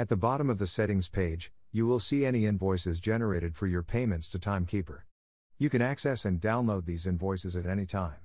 At the bottom of the settings page, you will see any invoices generated for your payments to Timekeeper. You can access and download these invoices at any time.